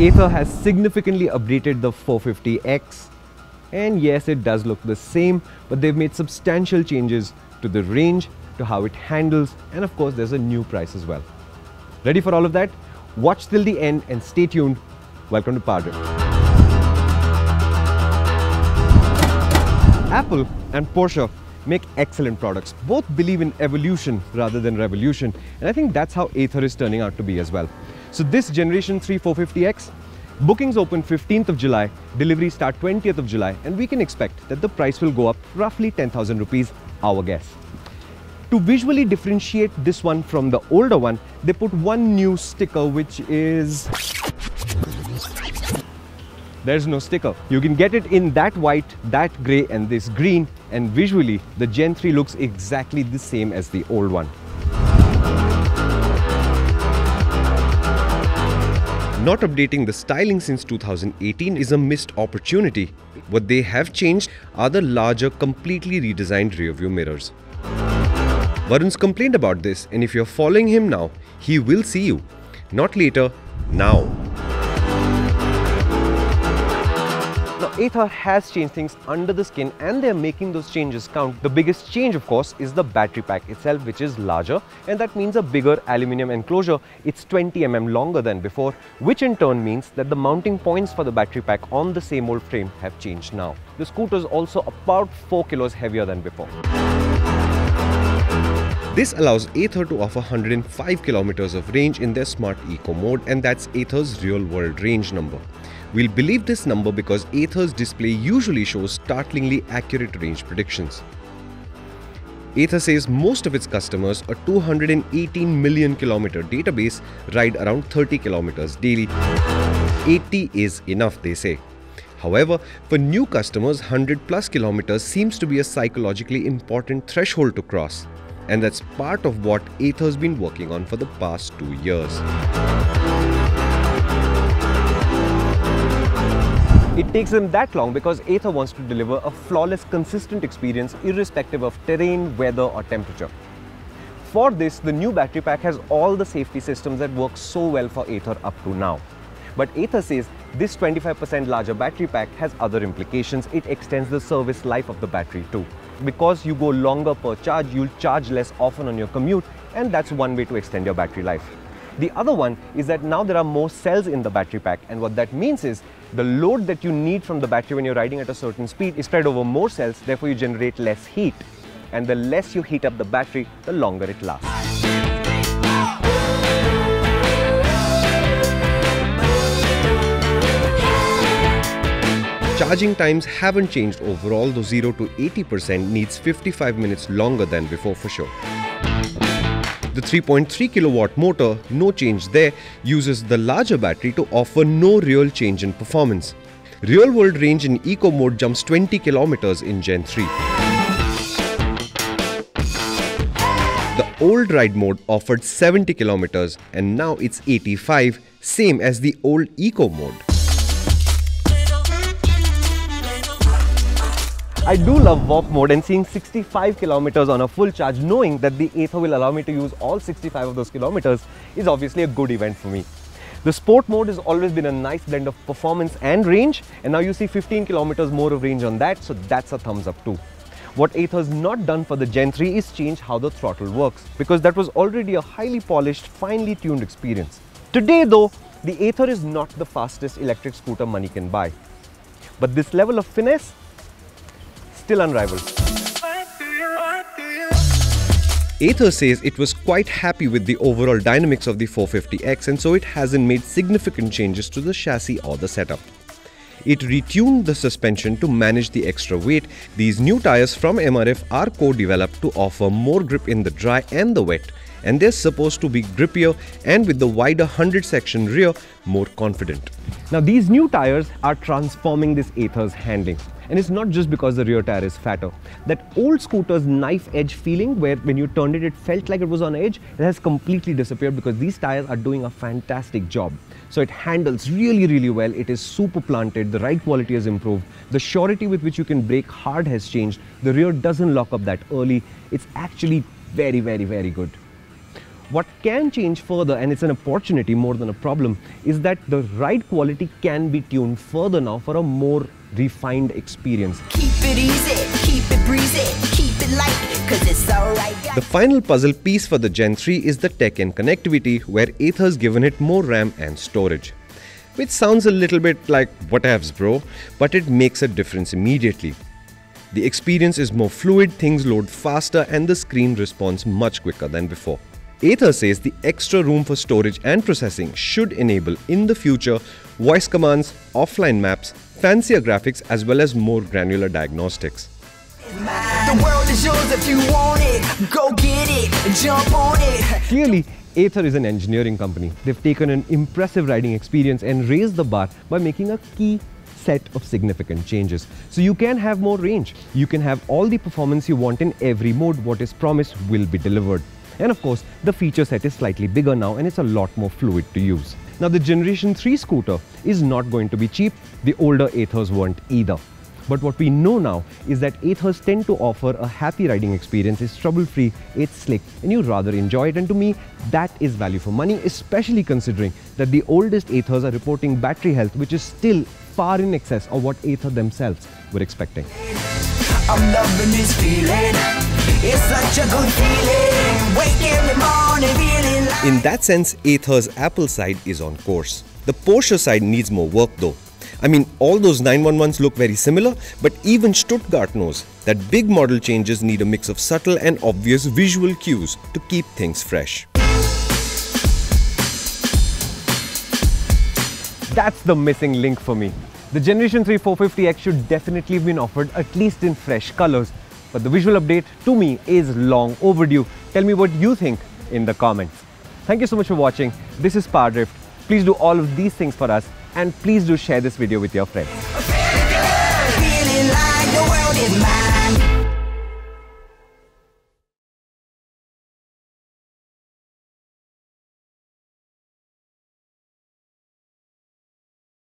Ather has significantly updated the 450X and yes it does look the same but they've made substantial changes to the range, to how it handles and of course there's a new price as well. Ready for all of that? Watch till the end and stay tuned. Welcome to Power. Apple and Porsche make excellent products. Both believe in evolution rather than revolution and I think that's how Ather is turning out to be as well. So this Generation 3 450X, bookings open 15th of July, delivery start 20th of July, and we can expect that the price will go up roughly 10,000 rupees, our guess. To visually differentiate this one from the older one, they put one new sticker which is... There's no sticker. You can get it in that white, that grey and this green and visually the Gen 3 looks exactly the same as the old one. Not updating the styling since 2018 is a missed opportunity. What they have changed are the larger, completely redesigned rearview mirrors. Varun's complained about this and if you're following him now, he will see you. Not later, now. Ather has changed things under the skin and they're making those changes count. The biggest change of course is the battery pack itself which is larger and that means a bigger aluminium enclosure. It's 20 mm longer than before which in turn means that the mounting points for the battery pack on the same old frame have changed now. The scooter is also about 4 kilos heavier than before. This allows Ather to offer 105 kilometers of range in their Smart Eco mode and that's Ather's real world range number. We'll believe this number because Ather's display usually shows startlingly accurate range predictions. Ather says most of its customers, a 218 million kilometer database, ride around 30 kilometers daily. 80 is enough, they say. However, for new customers, 100 plus kilometers seems to be a psychologically important threshold to cross. And that's part of what Ather's been working on for the past two years. It takes them that long because Ather wants to deliver a flawless, consistent experience irrespective of terrain, weather or temperature. For this, the new battery pack has all the safety systems that work so well for Ather up to now. But Ather says this 25% larger battery pack has other implications. It extends the service life of the battery too. Because you go longer per charge, you'll charge less often on your commute and that's one way to extend your battery life. The other one is that now there are more cells in the battery pack and what that means is the load that you need from the battery when you're riding at a certain speed is spread over more cells, therefore you generate less heat. And the less you heat up the battery, the longer it lasts. Charging times haven't changed overall, though 0 to 80% needs 55 minutes longer than before for sure. The 3.3 kilowatt motor, no change there, uses the larger battery to offer no real change in performance. Real world range in eco mode jumps 20 kilometers in Gen 3. The old ride mode offered 70 kilometers and now it's 85, same as the old eco mode. I do love warp mode and seeing 65 kilometers on a full charge knowing that the Ather will allow me to use all 65 of those kilometers is obviously a good event for me. The sport mode has always been a nice blend of performance and range and now you see 15 kilometers more of range on that so that's a thumbs up too. What Ather's not done for the Gen 3 is change how the throttle works because that was already a highly polished, finely tuned experience. Today though, the Ather is not the fastest electric scooter money can buy. But this level of finesse still unrivaled. Ather says it was quite happy with the overall dynamics of the 450X and so it hasn't made significant changes to the chassis or the setup. It retuned the suspension to manage the extra weight. These new tires from MRF are co-developed to offer more grip in the dry and the wet and they're supposed to be grippier and with the wider 100 section rear more confident. Now these new tires are transforming this Ather's handling. And it's not just because the rear tire is fatter. That old scooter's knife edge feeling where when you turned it, it felt like it was on edge, it has completely disappeared because these tires are doing a fantastic job. So it handles really, really well. It is super planted. The ride quality has improved. The surety with which you can brake hard has changed. The rear doesn't lock up that early. It's actually very, very, very good. What can change further, and it's an opportunity more than a problem, is that the ride quality can be tuned further now for a more refined experience. Keep it easy, keep it breezy, keep it light, cause it's alright. The final puzzle piece for the Gen 3 is the tech and connectivity, where Ather's given it more RAM and storage. Which sounds a little bit like whatevs, bro, but it makes a difference immediately. The experience is more fluid, things load faster, and the screen responds much quicker than before. Ather says the extra room for storage and processing should enable in the future voice commands, offline maps, fancier graphics, as well as more granular diagnostics. The world is yours if you want it. Go get it, jump on it. Clearly, Ather is an engineering company. They've taken an impressive riding experience and raised the bar by making a key set of significant changes. So you can have more range. You can have all the performance you want in every mode. What is promised will be delivered. And of course, the feature set is slightly bigger now and it's a lot more fluid to use. Now the Generation 3 scooter is not going to be cheap. The older Athers weren't either. But what we know now is that Athers tend to offer a happy riding experience. It's trouble-free, it's slick, and you rather enjoy it. And to me, that is value for money, especially considering that the oldest Athers are reporting battery health, which is still far in excess of what Ather themselves were expecting. In that sense, Ather's Apple side is on course. The Porsche side needs more work though. I mean, all those 911s look very similar, but even Stuttgart knows that big model changes need a mix of subtle and obvious visual cues to keep things fresh. That's the missing link for me. The Generation 3 450X should definitely have been offered at least in fresh colors, but the visual update to me is long overdue. Tell me what you think in the comments. Thank you so much for watching. This is PowerDrift. Please do all of these things for us and please do share this video with your friends.